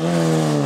Hum.